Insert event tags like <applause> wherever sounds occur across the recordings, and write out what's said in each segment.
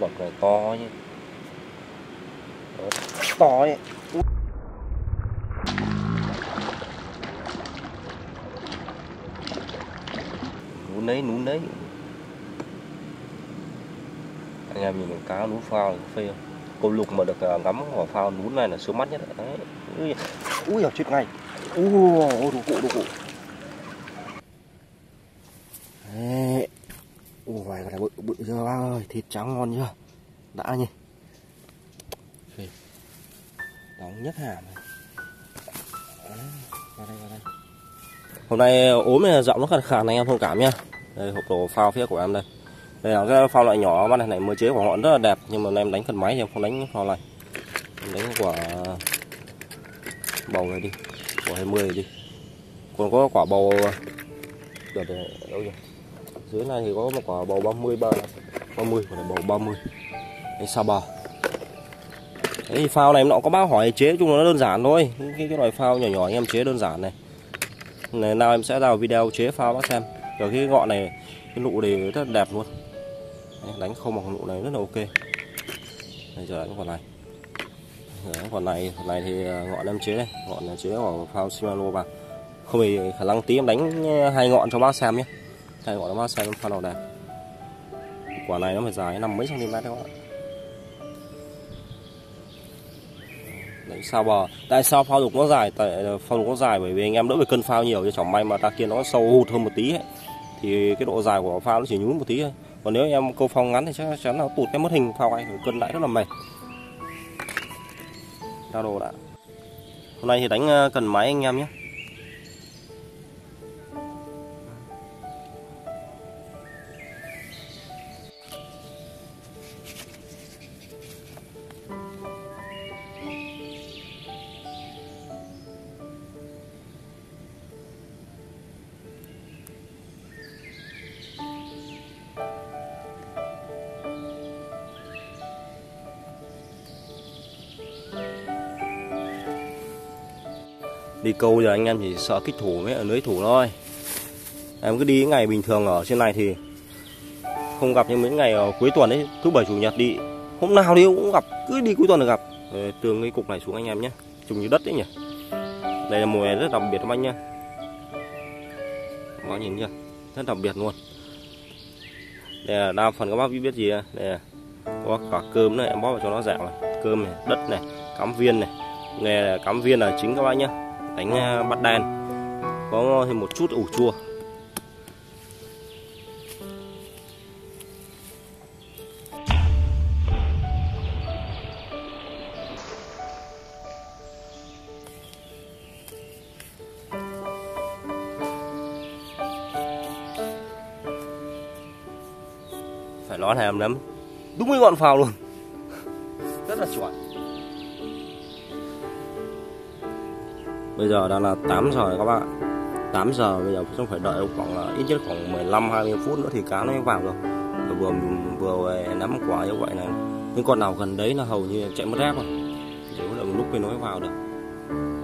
có bậc này to nhé. Đó, to ấy nún nấy nún nấy. Anh em nhìn cá nún phao là phê không? Câu lục mà được à, ngắm vào phao nún này là sướng mắt nhất đấy, đấy. ui ui giời, chết ngay. Ui đồ cụ đồ cụ. Đấy ui này bự bự chưa bác ơi thịt trắng ngon chưa? Đã nhỉ? Đóng nhất hàm này vào đây vào đây. Hôm nay ốm này giọng nó khàn khàn anh em thông cảm nhá đây hộp đồ phao phía của em đây. Đây là cái phao loại nhỏ ban này mới chế của họ rất là đẹp nhưng mà em đánh cần máy thì em không đánh phao này. Em đánh quả bầu này đi quả 20 này đi. Còn có quả bầu đợt này đâu rồi dưới này thì có một quả bầu 30 ba 30 quả bầu 30 đây sao bò Đấy thì phao này em nó có bác hỏi chế chung nó đơn giản thôi. Cái, cái loại phao nhỏ nhỏ anh em chế đơn giản này. Này nào em sẽ vào video chế phao bác xem. Rồi cái gọn này cái nụ này rất đẹp luôn. Đấy, đánh không bằng nụ này rất là ok. Này giờ đánh quả này. Đấy, còn này còn này thì à, ngọn em chế đây ngọn chế của phao Shimano vào không thì khả năng tí em đánh à, hai ngọn cho bác xem nhé đây quả nó mát xem phao nào đẹp quả này nó phải dài năm mấy cm đấy các bạn đấy, sao bờ tại sao phao lục nó dài? Tại ờ, phao lục nó dài bởi vì anh em đỡ phải cân phao nhiều cho chẳng may mà ta kia nó sâu hụt hơn một tí ấy. thì cái độ dài của phao nó chỉ nhún một tí thôi. Còn nếu anh em câu phao ngắn thì chắc chắn là tụt cái mất hình phao anh cân lại rất là mệt. Đau đồ đã. Hôm nay thì đánh ờ, cần máy anh em nhé. Đi câu giờ anh em chỉ sợ kích thủ mới ở lưới thủ thôi. Em cứ đi những ngày bình thường ở trên này thì không gặp những mấy ngày cuối tuần ấy thứ bảy chủ nhật đi. Hôm nào đi cũng gặp cứ đi cuối tuần là gặp. Rồi, tường cái cục này xuống anh em nhé. Trùng như đất đấy nhỉ. Đây là mùa hè rất đặc biệt các anh nhá có nhìn chưa? Rất đặc biệt luôn. Đây là đa phần các bác biết gì đây là có cả cơm này em bóp vào cho nó dẻo này cơm này đất này cắm viên này. Nghề là cắm viên là chính các bác nhá đánh à, bắt đen có thêm một chút ủ chua. Phải nói là em đúng với ngọn phào luôn. <laughs> Rất là chuẩn. Bây giờ đang là 8 giờ rồi các bạn. 8 giờ, bây giờ không phải đợi khoảng là ít nhất khoảng 15 20 phút nữa thì cá nó mới vào được. Vừa vừa vừa nắm quả như vậy này. Những con nào gần đấy là hầu như chạy mất dép rồi. Chỉ có một lúc mới nói vào được.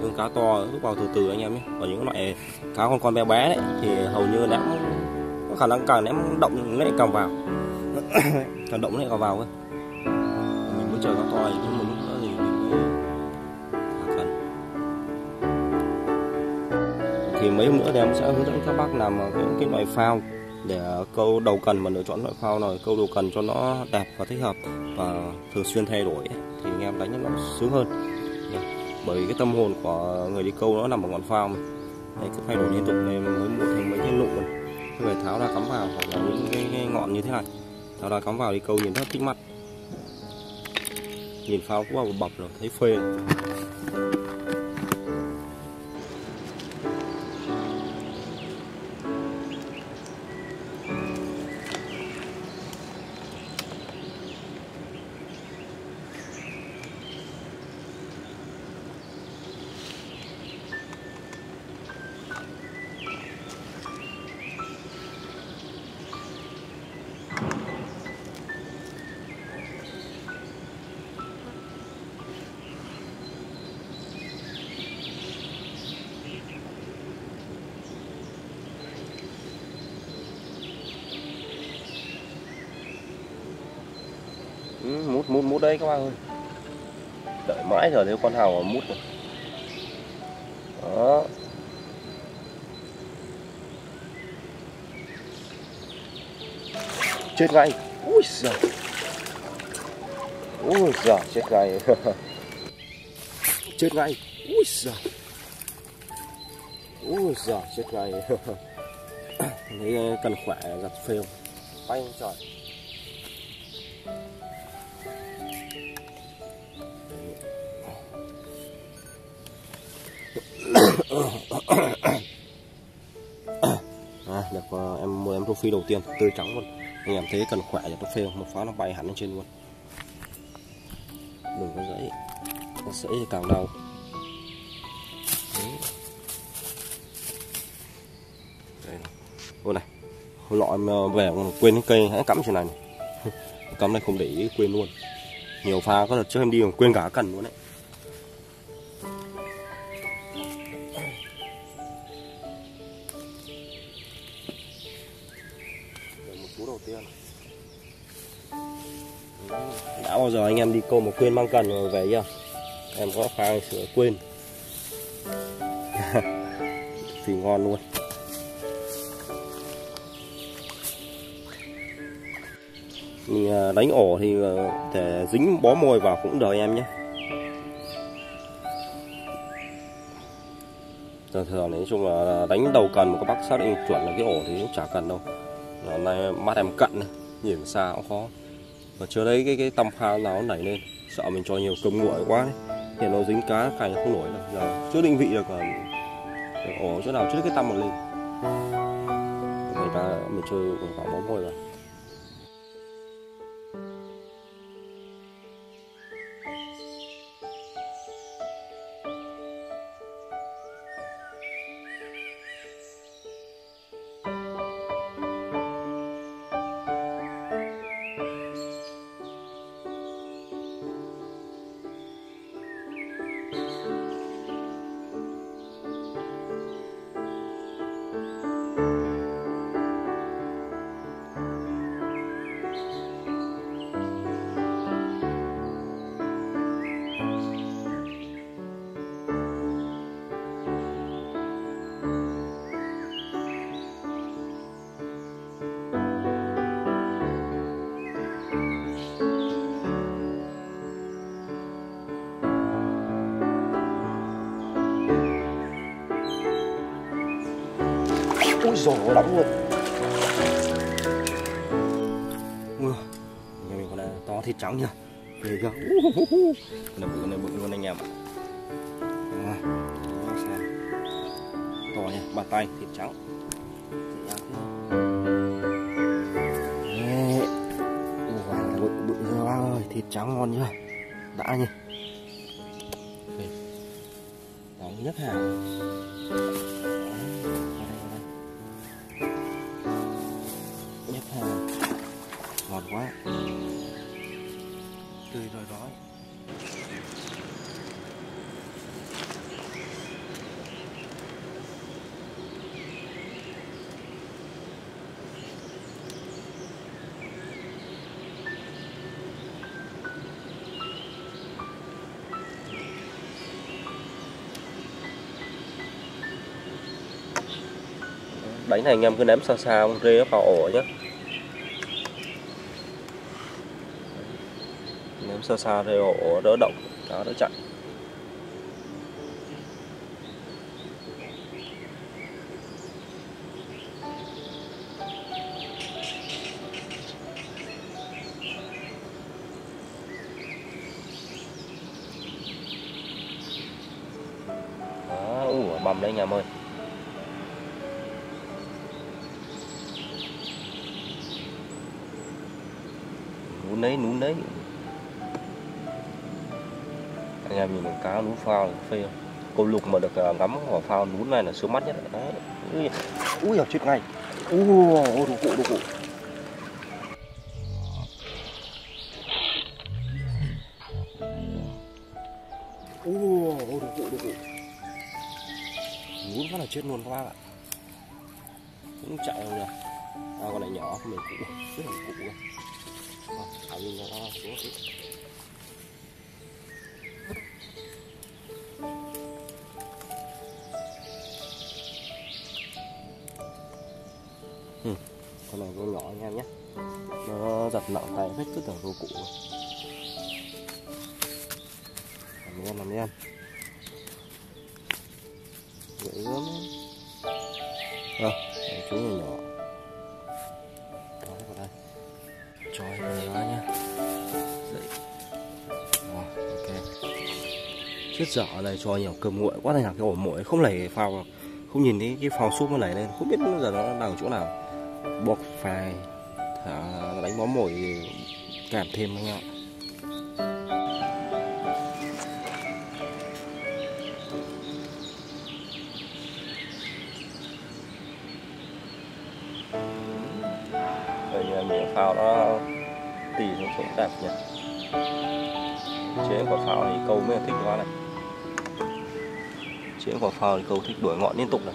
Nhưng cá to, lúc vào từ từ anh em nhé. Còn những loại cá con con bé bé đấy, thì hầu như ném, có khả năng càng ném động nó lại càng vào. <coughs> Càng động nó lại càng vào thôi mình muốn chờ cá to thì thì mấy hôm nữa thì em sẽ hướng dẫn các bác làm ờ, cái, cái loại phao để ờ, câu đầu cần mà lựa chọn loại phao này câu đầu cần cho nó đẹp và thích hợp và thường xuyên thay đổi thì anh em đánh nó sướng hơn. Bởi vì cái tâm hồn của người đi câu nó nằm ở ngọn phao mà. Đấy, cứ thay đổi liên tục nên mới mua thành mấy cái nụ mình cứ phải tháo ra cắm vào hoặc là những cái, cái ngọn như thế này. Tháo ra cắm vào đi câu nhìn rất thích mắt. Nhìn phao cũng vào bập rồi thấy phê. Ừ, mút mút mút đấy các bác ơi. Đợi mãi rồi thấy con hào mà mút rồi đó. Chết ngay. Ui giời. Ui giời, chết ngay. <laughs> Chết ngay. Ui giời. Ui giời, chết ngay. <laughs> Thấy ờ, cần khỏe giặt phêu bay trời. Được em mua em trophy đầu tiên tươi trắng luôn. Anh em thấy cần khỏe cho nó phê một phát nó bay hẳn lên trên luôn. Đừng có dãy. Nó sẽ càng đau. Đây ô này. Hồi lọ em ờ, về quên cái cây hãy cắm trên này, này. <laughs> cắm này không để ý quên luôn. Nhiều pha có đợt trước em đi mà quên cả cần luôn đấy. Em đi câu mà quên mang cần rồi về chưa? Em có khai sửa quên. <laughs> Thì ngon luôn. Mình à, đánh ổ thì à, để dính bó mồi vào cũng đời em nhé. Thường thường nói chung là đánh đầu cần mà các bác xác định chuẩn là cái ổ thì cũng chả cần đâu. Hôm nay mắt em cận, nhìn xa cũng khó và chưa thấy cái cái tăm phao nào nó nảy lên sợ mình cho nhiều cơm nguội quá thì nó dính cá cày không nổi đâu. Giờ chưa định vị được, ở ổ chỗ nào trước cái tăm một lên. Người ta mình chơi khoảng bóng mồi rồi. Úi dồi ôi đóng luôn. Ui nhà mình con này to thịt trắng nha ghê chưa? Con này bự con này bự luôn anh em ạ. À, to nha bàn tay thịt trắng. Bự bự rồi bác ơi thịt trắng ngon chưa? Đã nhỉ? Đóng nhất hàng đánh này anh em cứ ném xa xa, ông rê vào ổ nhé ném xa xa thì ổ đỡ động, cá đỡ chạy. Đó ủ bầm đấy anh em ơi. Phao núi phao là phê. Không câu lục mà được à, ngắm vào phao nún này là sướng mắt nhất. Đấy. Ui ui chết ngay. Ui đồ cụ đồ cụ. Ui đồ cụ đồ cụ. Nún phát là chết luôn các bác ạ. Cũng chạy không nhỉ à, con này nhỏ mình cũng rất là cụ à, thả nhìn nó xuống. Em nhé. Nó giật nặng tay hết tất cả đồ cụ làm em làm em. Dễ gớm à, vâng, chú nhỏ nhỏ đó vào đây. Cho em vào nhá dậy rồi ok. Chết dở ở đây cho nhiều cơm nguội quá này là cái ổ muội không lẩy phao không nhìn thấy cái phao súp nó lẩy lên. Không biết giờ nó đang ở chỗ nào. Buộc phải thả đánh bó mồi cảm thêm anh ạ. Đây giờ miếng phao nó tỉ xuống cũng đẹp nhỉ? Chế quả phao thì câu mới là thích quá này. Chế quả phao thì câu thích đuổi ngọn liên tục này.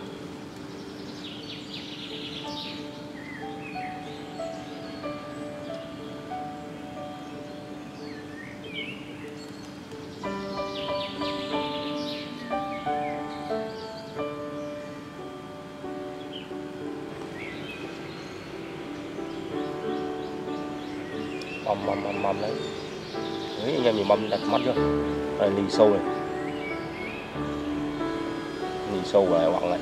Sâu này nhìn sâu vào quặng này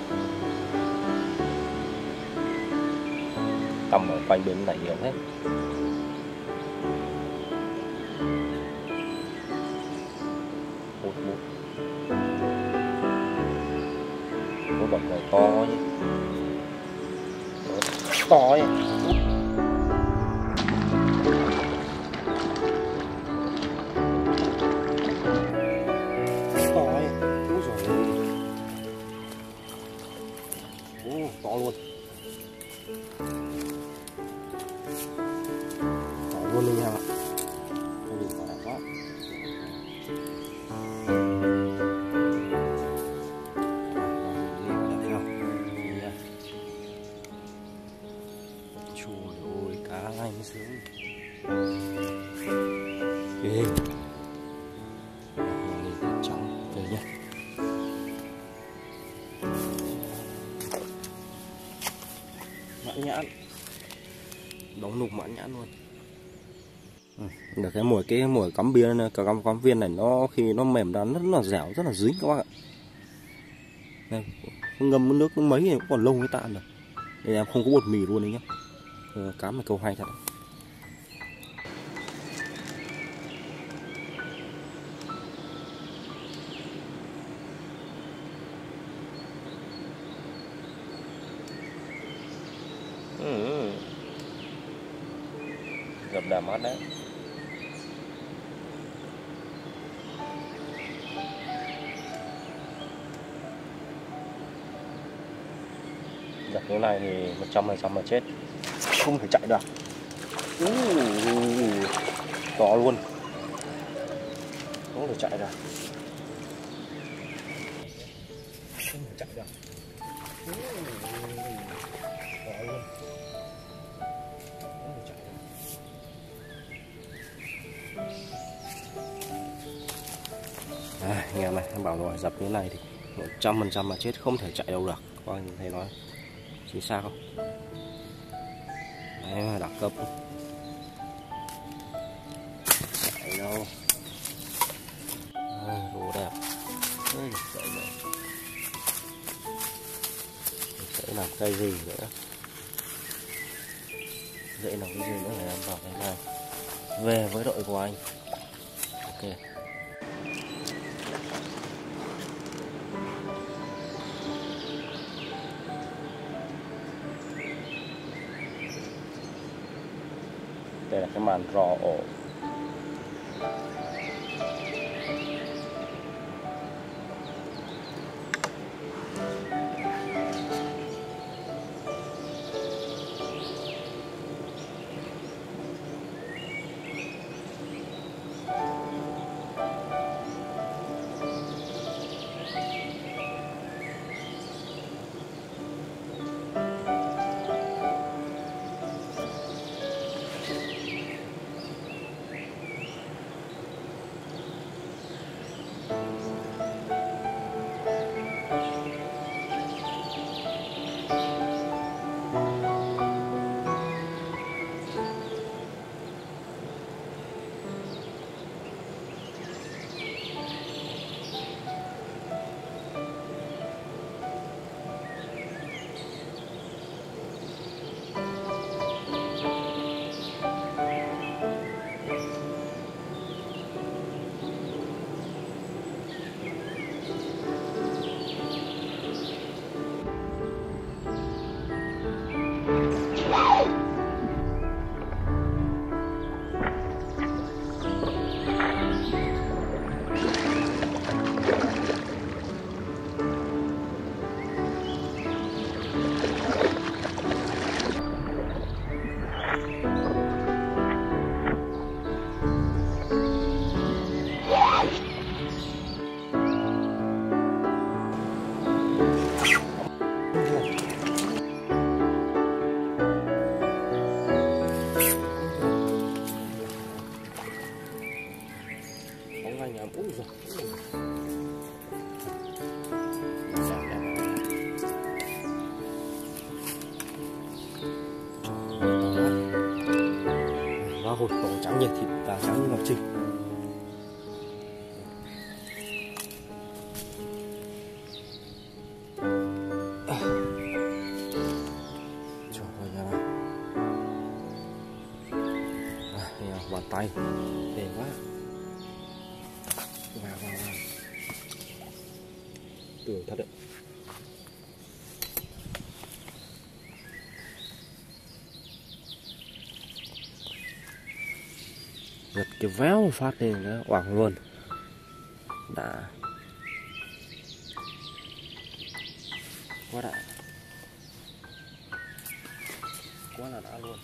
tầm ở quanh bên này nhiều hết một một một bậc này to nhé to nhé to luôn. To luôn anh em ạ. Không đừng to đẹp quá. Trời ơi, cá này mới sướng. Ghê đóng nục mãn nhãn luôn. Ừ, được cái mùi cái mùi cắm bia cả cắm, cắm viên này nó khi nó mềm ra rất là dẻo rất là dính các bác ạ. Đây, ngâm nước mấy thì cũng còn lâu mới tan được. Đây em không có bột mì luôn đấy nhá. Ờ, cám này câu hay thật đấy. Gặp đà mát đấy. Gặp cái này thì một trăm phần trăm là chết. Không thể chạy được. Uh, to luôn. Không thể chạy được. Không thể chạy được. Uh, À, nghe này em bảo rồi dập như này thì một trăm phần trăm mà chết không thể chạy đâu được. Coi anh thấy nói chính xác không? Đấy là đẳng cấp. Chạy đâu? À, đồ đẹp. Ê, chạy này sẽ làm cây gì nữa? Dễ làm cái gì nữa? Để em bảo cái này. Về với đội của anh. Đây là cái màn rò ổ tay hột màu trắng nhạt thịt và trắng như ngọc trinh. Véo phát lên nó oảng luôn đã. Quá đã. Quá là đã luôn.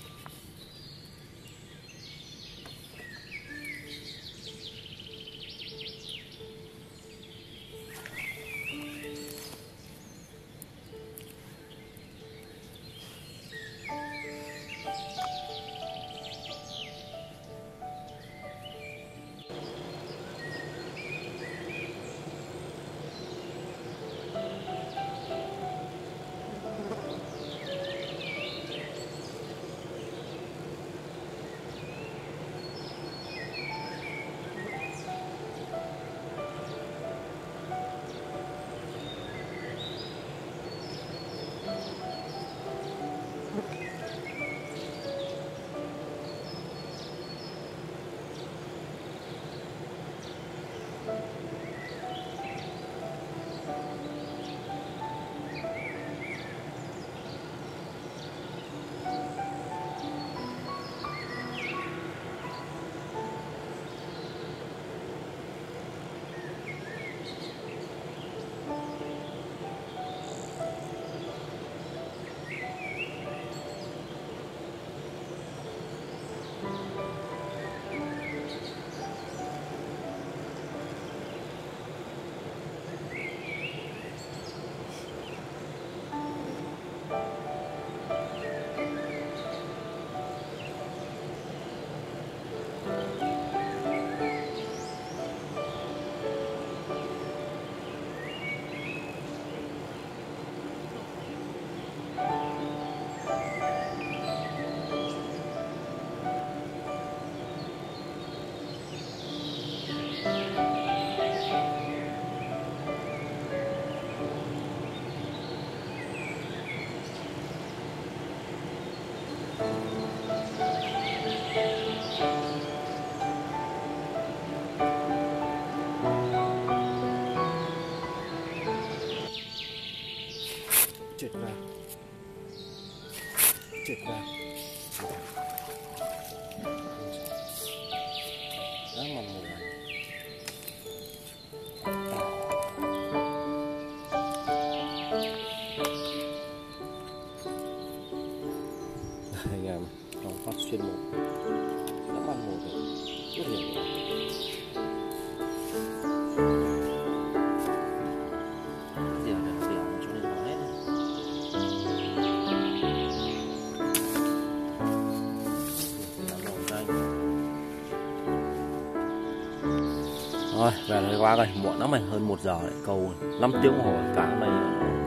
Rồi về đây qua rồi muộn lắm rồi, hơn một giờ đấy cầu 5 tiếng hồ cá này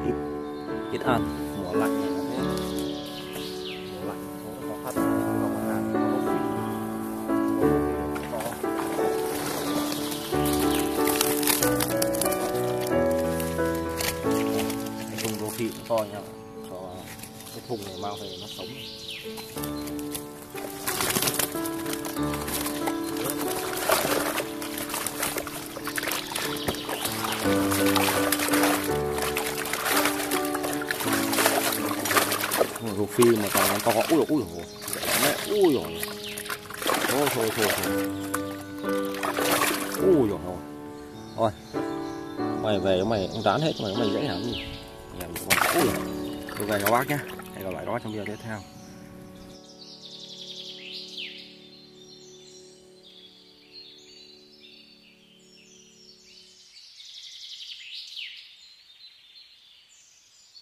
ít ít ăn mùa lạnh này nó mùa lạnh không có có thùng đô thị to nha cái thùng này mang về nó sống. Rô phi mà toàn nó to, ui ui ui mẹ ui rồi thôi thôi thôi thôi. Ui rồi thôi thôi, mày về mày ông tán hết, mày mày dễ làm gì. Em ui tôi về các bác nhé hẹn gặp lại các trong video tiếp theo.